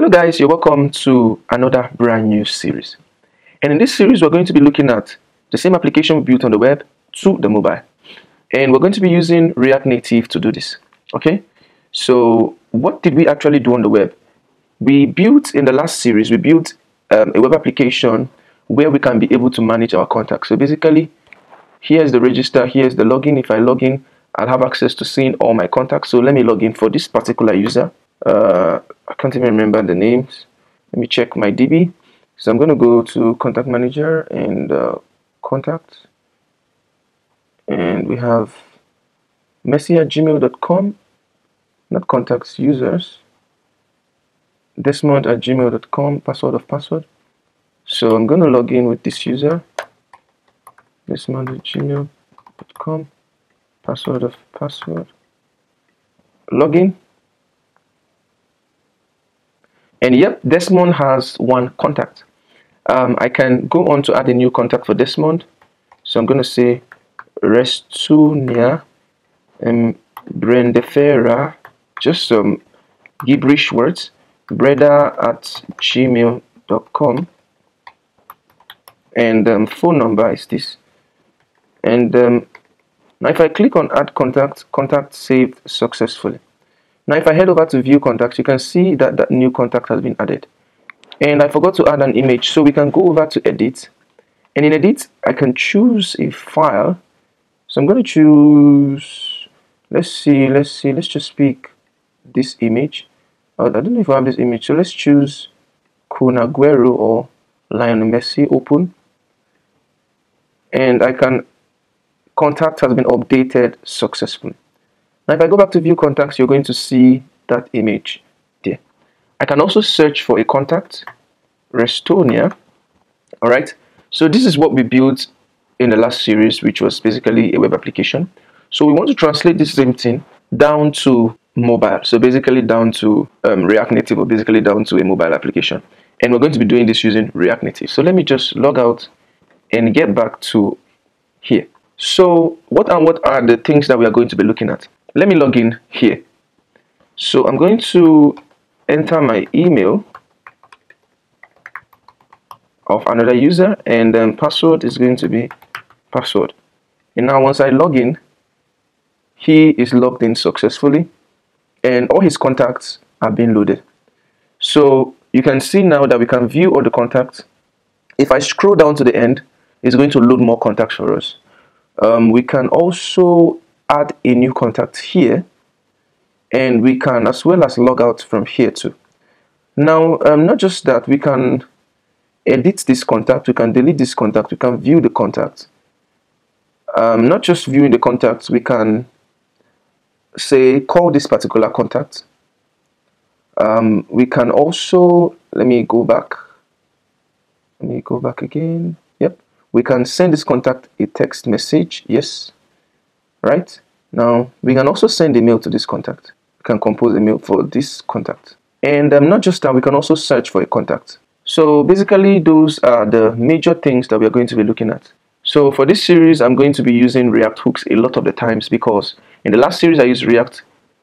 Hello guys, you're welcome to another brand new series. And in this series, we're going to be looking at the same application we built on the web to the mobile. And we're going to be using React Native to do this. Okay, so what did we actually do on the web? We built, in the last series, we built um, a web application where we can be able to manage our contacts. So basically, here's the register, here's the login. If I log in, I'll have access to seeing all my contacts. So let me log in for this particular user. Uh, I can't even remember the names. Let me check my DB. So I'm going to go to contact manager and uh, contact. And we have messi at gmail.com, not contacts, users. Desmond at gmail.com, password of password. So I'm going to log in with this user. Desmond at gmail.com, password of password. Login. And yep, Desmond has one contact. Um, I can go on to add a new contact for Desmond. So I'm going to say Restunia and Brendefera, just some gibberish words, breda at gmail.com. And um, phone number is this. And um, now if I click on add contact, contact saved successfully. Now if I head over to view contacts, you can see that that new contact has been added. And I forgot to add an image, so we can go over to edit. And in edit, I can choose a file. So I'm going to choose, let's see, let's see, let's just pick this image. Oh, I don't know if I have this image, so let's choose Kun Aguero or Lionel Messi open. And I can, contact has been updated successfully. Now if I go back to view contacts, you're going to see that image there. I can also search for a contact, Restonia. All right. So this is what we built in the last series, which was basically a web application. So we want to translate this same thing down to mobile. So basically down to um, React Native or basically down to a mobile application. And we're going to be doing this using React Native. So let me just log out and get back to here. So what and what are the things that we are going to be looking at? Let me log in here. So I'm going to enter my email of another user and then password is going to be password. And now once I log in he is logged in successfully and all his contacts are being loaded. So you can see now that we can view all the contacts. If I scroll down to the end it's going to load more contacts for us. Um, we can also add a new contact here and we can as well as log out from here too. Now um, not just that we can edit this contact we can delete this contact we can view the contact. Um, not just viewing the contacts we can say call this particular contact. Um, we can also let me go back. Let me go back again. Yep. We can send this contact a text message. Yes right? Now, we can also send a mail to this contact. We can compose a mail for this contact. And um, not just that, we can also search for a contact. So basically, those are the major things that we are going to be looking at. So for this series, I'm going to be using React hooks a lot of the times because in the last series, I used React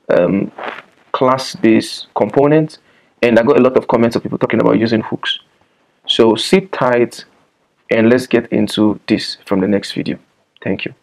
um, class-based components, and I got a lot of comments of people talking about using hooks. So sit tight and let's get into this from the next video. Thank you.